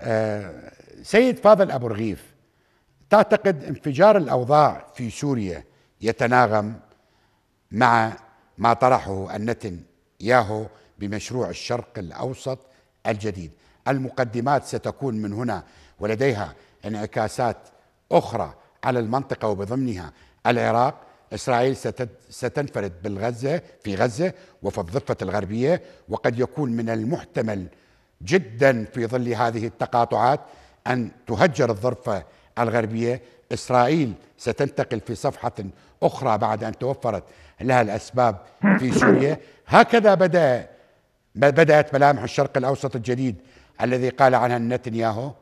آه، سيد فاضل أبو رغيف تعتقد انفجار الأوضاع في سوريا يتناغم مع ما طرحه النتن ياهو بمشروع الشرق الأوسط الجديد. المقدمات ستكون من هنا ولديها انعكاسات أخرى على المنطقة وبضمنها العراق. إسرائيل ستنفرد بالغزة في غزة وفي الضفة الغربية وقد يكون من المحتمل جدا في ظل هذه التقاطعات أن تهجر الضفة الغربية إسرائيل ستنتقل في صفحة أخرى بعد أن توفرت لها الأسباب في سوريا. هكذا بدأ بدأت ملامح الشرق الأوسط الجديد الذي قال عنها نتنياهو.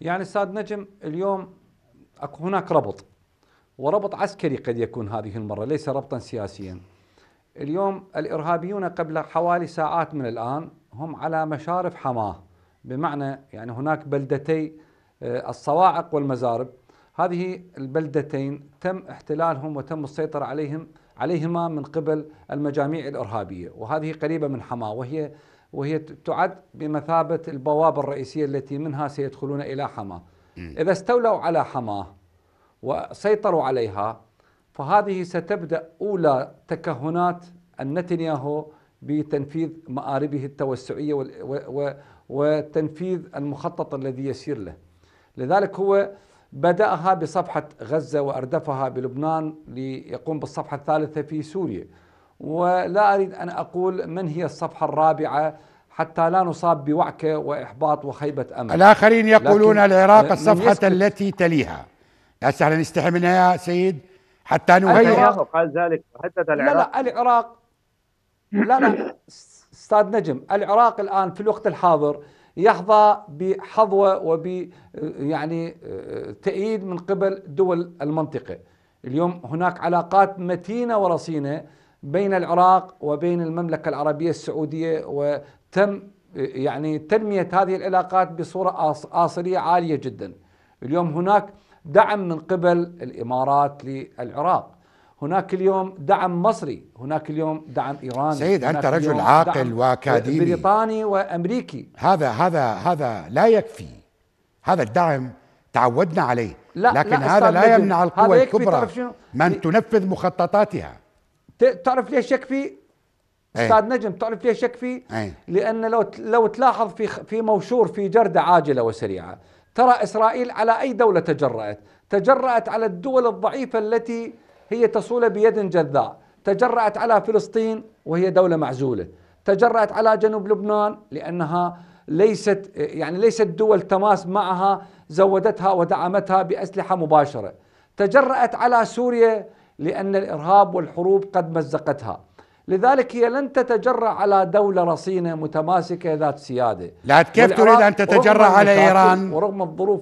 يعني أستاذ نجم اليوم هناك ربط وربط عسكري قد يكون هذه المرة ليس ربطا سياسيا. اليوم الإرهابيون قبل حوالي ساعات من الآن هم على مشارف حماة. بمعنى يعني هناك بلدتي آه، الصواعق والمزارب. هذه البلدتين تم احتلالهم وتم السيطرة عليهم عليهما من قبل المجاميع الإرهابية. وهذه قريبة من حماة وهي وهي تعد بمثابة البوابة الرئيسية التي منها سيدخلون إلى حماة. إذا استولوا على حماة وسيطروا عليها فهذه ستبدأ أولى تكهنات النتنياهو بتنفيذ مآربه التوسعية وتنفيذ المخطط الذي يسير له. لذلك هو بدأها بصفحة غزة وأردفها بلبنان ليقوم بالصفحة الثالثة في سوريا. ولا أريد أن أقول من هي الصفحة الرابعة حتى لا نصاب بوعكة وإحباط وخيبة أمل. الآخرين يقولون العراق الصفحة التي تليها. هسه نستحي منها يا سيد. حتى نهيئ قال ذلك هدد العراق لا لا العراق. لا لا أستاذ نجم العراق الآن في الوقت الحاضر يحظى بحظوة وب يعني تأييد من قبل دول المنطقة. اليوم هناك علاقات متينة ورصينة بين العراق وبين المملكة العربية السعودية وتم يعني تنمية هذه العلاقات بصورة آصرية عالية جدا. اليوم هناك دعم من قبل الإمارات للعراق. هناك اليوم دعم مصري هناك اليوم دعم إيراني سيد أنت رجل عاقل وأكاديمي. بريطاني وأمريكي. هذا هذا هذا لا يكفي. هذا الدعم تعودنا عليه. لا لكن لا هذا لا يمنع القوى الكبرى من تنفذ مخططاتها. تعرف ليش يكفي؟ إيه. أستاذ نجم تعرف ليش يكفي؟ أي. لأن لو لو تلاحظ في في موشور في جردة عاجلة وسريعة. ترى إسرائيل على أي دولة تجرأت؟ تجرأت على الدول الضعيفة التي هي تصول بيد جذاء. تجرأت على فلسطين وهي دولة معزولة. تجرأت على جنوب لبنان لأنها ليست يعني ليست دول تماس معها زودتها ودعمتها بأسلحة مباشرة. تجرأت على سوريا لأن الإرهاب والحروب قد مزقتها. لذلك هي لن تتجرأ على دولة رصينة متماسكة ذات سيادة. لا كيف تريد أن تتجرأ على إيران؟ ورغم الظروف.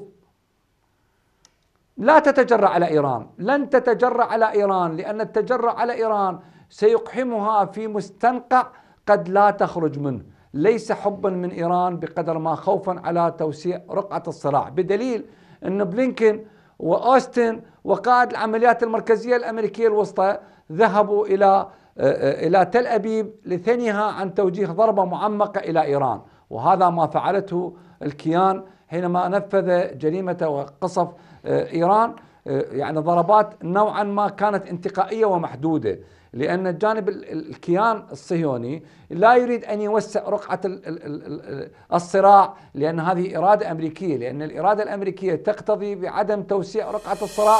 لا تتجرأ على إيران. لن تتجرأ على إيران لأن التجرأ على إيران سيقحمها في مستنقع قد لا تخرج منه. ليس حبا من إيران بقدر ما خوفا على توسيع رقعة الصراع. بدليل أن بلينكن وأوستن وقائد العمليات المركزية الأمريكية الوسطى ذهبوا إلى إلى تل أبيب لثنيها عن توجيه ضربة معمقة إلى إيران. وهذا ما فعلته الكيان حينما نفذ جريمة وقصف إيران. يعني ضربات نوعا ما كانت انتقائية ومحدودة لأن الجانب الكيان الصهيوني لا يريد أن يوسع رقعة الصراع لأن هذه إرادة أمريكية لأن الإرادة الأمريكية تقتضي بعدم توسيع رقعة الصراع.